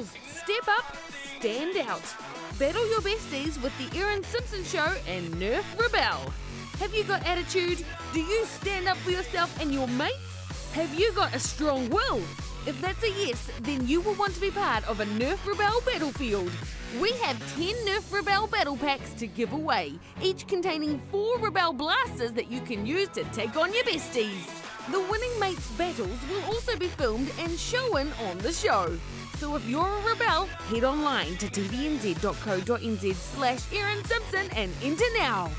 Girls, step up, stand out. Battle your besties with the Erin Simpson Show and Nerf Rebelle. Have you got attitude? Do you stand up for yourself and your mates? Have you got a strong will? If that's a yes, then you will want to be part of a Nerf Rebelle battlefield. We have 10 Nerf Rebelle battle packs to give away, each containing 4 Rebelle blasters that you can use to take on your besties. The winning mates battles will also be filmed and shown on the show. So if you're a rebel, head online to tvnz.co.nz slash Erin Simpson and enter now.